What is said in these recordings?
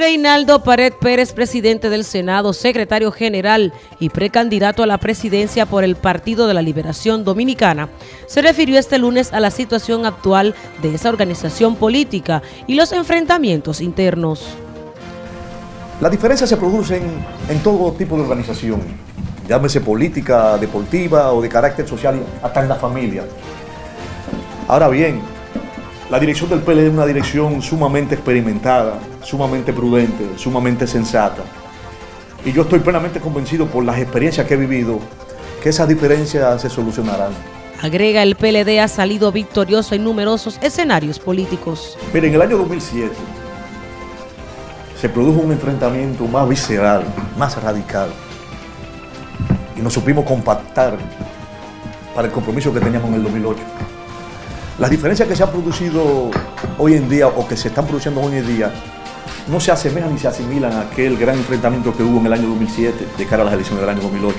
Reinaldo Pared Pérez, presidente del Senado, secretario general y precandidato a la presidencia por el Partido de la Liberación Dominicana, se refirió este lunes a la situación actual de esa organización política y los enfrentamientos internos. Las diferencias se producen en todo tipo de organización, llámese política, deportiva o de carácter social, hasta en la familia. Ahora bien, la dirección del PLD es una dirección sumamente experimentada, sumamente prudente, sumamente sensata. Y yo estoy plenamente convencido por las experiencias que he vivido que esas diferencias se solucionarán. Agrega, el PLD ha salido victorioso en numerosos escenarios políticos. Miren, en el año 2007 se produjo un enfrentamiento más visceral, más radical. Y nos supimos compactar para el compromiso que teníamos en el 2008. Las diferencias que se han producido hoy en día o que se están produciendo hoy en día no se asemejan ni se asimilan a aquel gran enfrentamiento que hubo en el año 2007 de cara a las elecciones del año 2008.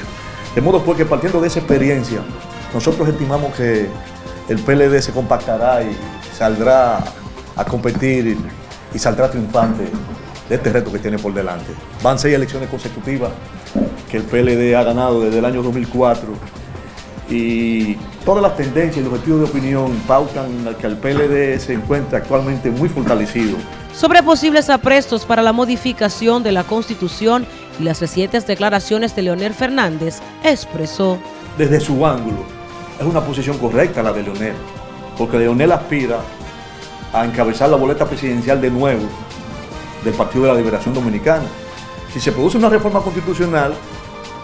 De modo pues que partiendo de esa experiencia, nosotros estimamos que el PLD se compactará y saldrá a competir y saldrá triunfante de este reto que tiene por delante. Van seis elecciones consecutivas que el PLD ha ganado desde el año 2004 y todas las tendencias y los objetivos de opinión pautan que el PLD se encuentra actualmente muy fortalecido. Sobre posibles aprestos para la modificación de la Constitución y las recientes declaraciones de Leonel Fernández, expresó. Desde su ángulo, es una posición correcta la de Leonel, porque Leonel aspira a encabezar la boleta presidencial de nuevo del Partido de la Liberación Dominicana. Si se produce una reforma constitucional,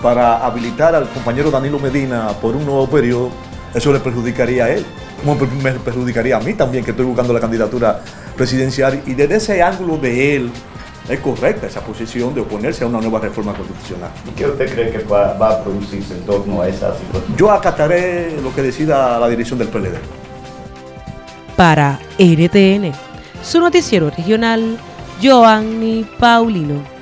para habilitar al compañero Danilo Medina por un nuevo periodo, eso le perjudicaría a él, como me perjudicaría a mí también, que estoy buscando la candidatura presidencial. Y desde ese ángulo de él, es correcta esa posición de oponerse a una nueva reforma constitucional. ¿Qué usted cree que va, a producirse en torno a esa situación? Yo acataré lo que decida la dirección del PLD. Para NTN, su noticiero regional, Joanny Paulino.